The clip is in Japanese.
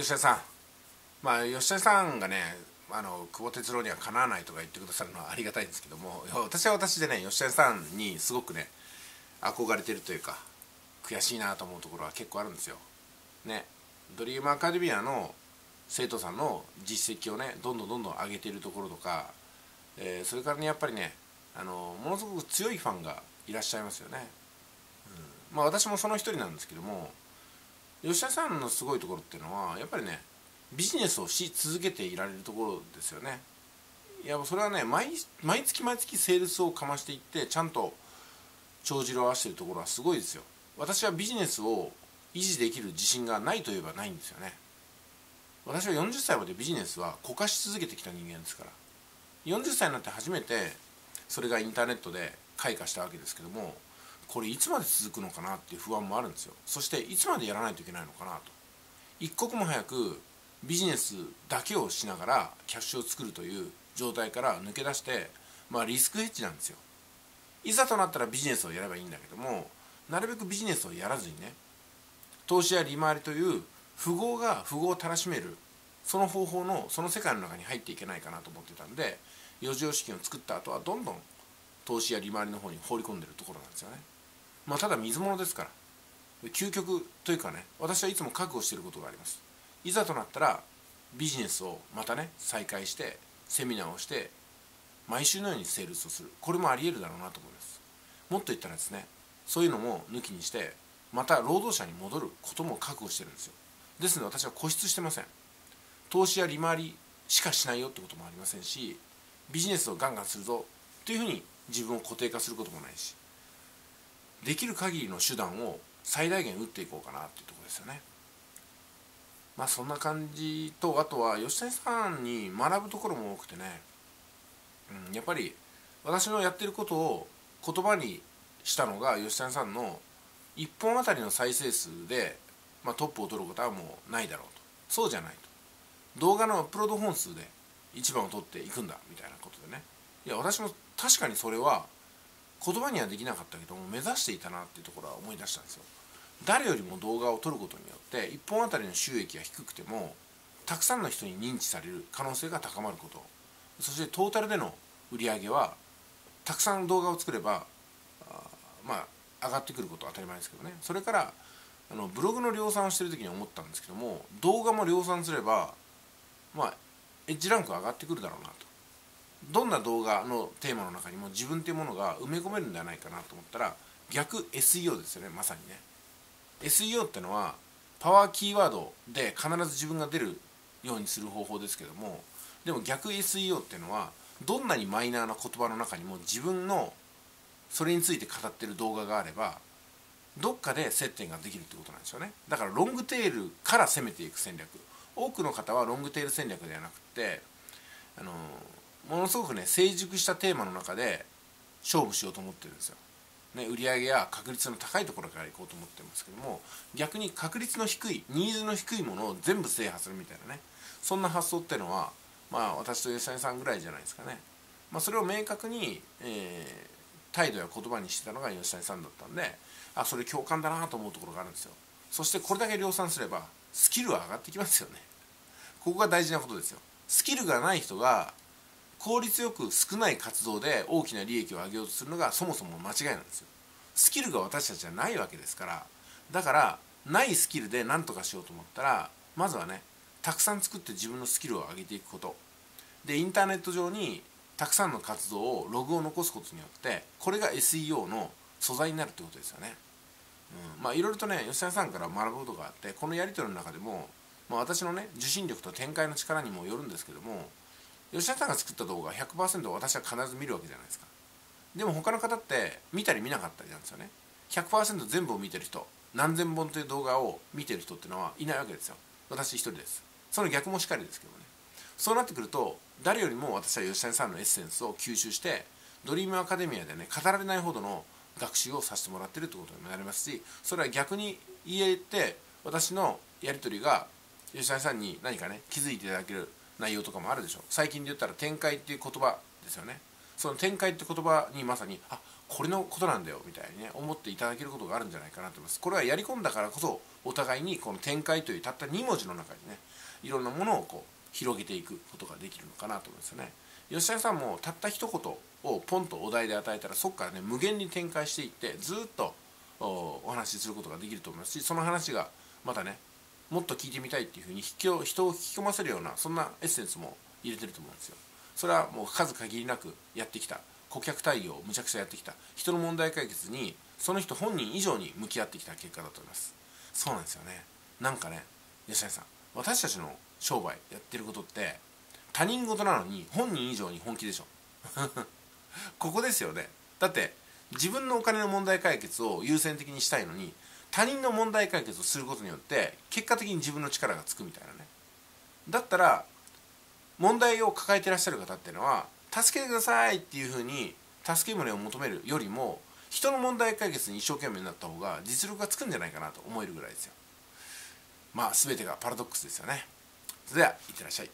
吉田さんまあ吉田さんがねあの久保哲郎にはかなわないとか言ってくださるのはありがたいんですけども私は私でね吉田さんにすごくね憧れてるというか悔しいなと思うところは結構あるんですよ。ねドリームアカデミアの生徒さんの実績をねどんどんどんどん上げてるところとか、えー、それからねやっぱりねあのものすごく強いファンがいらっしゃいますよね。うん、まあ私もその一人なんですけども吉田さんのすごいところっていうのはやっぱりねビジネスをし続けていられるところですよね。いやそれはね毎毎月毎月セールスをかましていってちゃんと帳尻を合わせてるところはすごいですよ。私はビジネスを維持できる自信がないといえばないんですよね。私は40歳までビジネスはこかし続けてきた人間ですから。40歳になって初めてそれがインターネットで開花したわけですけどもこれいつまで続くのかなっていう不安もあるんですよ。そしていつまでやらないといけないのかなと。一刻も早くビジネスだけをしながらキャッシュを作るという状態から抜け出してまあリスクヘッジなんですよ。いざとなったらビジネスをやればいいんだけどもなるべくビジネスをやらずにね投資や利回りという富豪が富豪をたらしめるその方法のその世界の中に入っていけないかなと思ってたんで余剰資金を作った後はどんどん投資や利回りの方に放り込んでるところなんですよね。まあ、ただ水物ですから。究極というかね私はいつも覚悟していることがあります。いざとなったらビジネスをまたね再開してセミナーをして毎週のようにセールスをする。これもありえるだろうなと思います。もっと言ったらですねそういうのも抜きにしてまた労働者に戻ることも覚悟してるんですよ。ですので私は固執してません。投資や利回りしかしないよってこともありませんしビジネスをガンガンするぞというふうに自分を固定化することもないしできる限りの手段を最大限打っていこうかなっていうとこですよね。まあそんな感じとあとは吉谷さんに学ぶところも多くてね、うん、やっぱり私のやってることを言葉にしたのが吉谷さんの1本あたりの再生数で、まあ、トップを取ることはもうないだろうと。そうじゃないと。動画のアップロード本数で1番を取っていくんだみたいなことでね。いや私も確かにそれは言葉にはできなかったけども目指していたなっていうところは思い出したんですよ。誰よりも動画を撮ることによって1本あたりの収益が低くてもたくさんの人に認知される可能性が高まること。そしてトータルでの売り上げはたくさん動画を作ればまあ上がってくることは当たり前ですけどね。それからあのブログの量産をしてる時に思ったんですけども動画も量産すればまあエッジランク上がってくるだろうなと。どんな動画のテーマの中にも自分というものが埋め込めるんではないかなと思ったら逆 SEO ですよねまさにね。SEO ってのはパワーキーワードで必ず自分が出るようにする方法ですけどもでも逆 SEO っていうのはどんなにマイナーな言葉の中にも自分のそれについて語ってる動画があればどっかで接点ができるってことなんですよね。だからロングテールから攻めていく戦略。多くの方はロングテール戦略ではなくてあのものすごくね成熟したテーマの中で勝負しようと思ってるんですよ。ね、売上や確率の高いところからいこうと思ってますけども逆に確率の低いニーズの低いものを全部制覇するみたいなねそんな発想っていうのはまあ私と吉谷さんぐらいじゃないですかね、まあ、それを明確に、えー、態度や言葉にしてたのが吉谷さんだったんであそれ共感だなと思うところがあるんですよ。そしてこれだけ量産すればスキルは上がってきますよね。ここが大事なことですよ。スキルがない人が効率よく少ない活動で大きな利益を上げようとするのがそもそも間違いなんですよ。スキルが私たちはないわけですから。だからないスキルで何とかしようと思ったらまずはねたくさん作って自分のスキルを上げていくこと。でインターネット上にたくさんの活動をログを残すことによってこれが SEO の素材になるってことですよね、うん、まあいろいろとね吉田さんから学ぶことがあってこのやり取りの中でも、まあ、私のね受信力と展開の力にもよるんですけども吉田さんが作った動画100%私は必ず見るわけじゃないですか。でも他の方って見たり見なかったりなんですよね。100%全部を見てる人何千本という動画を見てる人っていうのはいないわけですよ。私一人です。その逆もしっかりですけどね。そうなってくると誰よりも私は吉谷さんのエッセンスを吸収してドリームアカデミアでね語られないほどの学習をさせてもらってるってことになりますしそれは逆に言えて私のやり取りが吉谷さんに何かね気づいていただける内容とかもあるでしょ。う最近で言ったら展開っていう言葉ですよね。その展開って言葉にまさにあこれのことなんだよみたいにね思っていただけることがあるんじゃないかなと思います。これはやり込んだからこそお互いにこの展開というたった2文字の中にねいろんなものをこう広げていくことができるのかなと思いますよね。吉田さんもたった一言をポンとお題で与えたらそこからね無限に展開していってずっとお話しすることができると思いますしその話がまたねもっと聞いてみたいっていうふうに人を引き込ませるようなそんなエッセンスも入れてると思うんですよ。それはもう数限りなくやってきた。顧客対応をむちゃくちゃやってきた。人の問題解決にその人本人以上に向き合ってきた結果だと思います。そうなんですよね。なんかね吉谷さん私たちの商売やってることって他人事なのに本人以上に本気でしょ。ここですよね。だって自分のお金の問題解決を優先的にしたいのに他人の問題解決をすることによって結果的に自分の力がつくみたいなね。だったら問題を抱えてらっしゃる方っていうのは助けてくださいっていうふうに助け舟を求めるよりも人の問題解決に一生懸命になった方が実力がつくんじゃないかなと思えるぐらいですよ。まあ全てがパラドックスですよね。それではいってらっしゃい。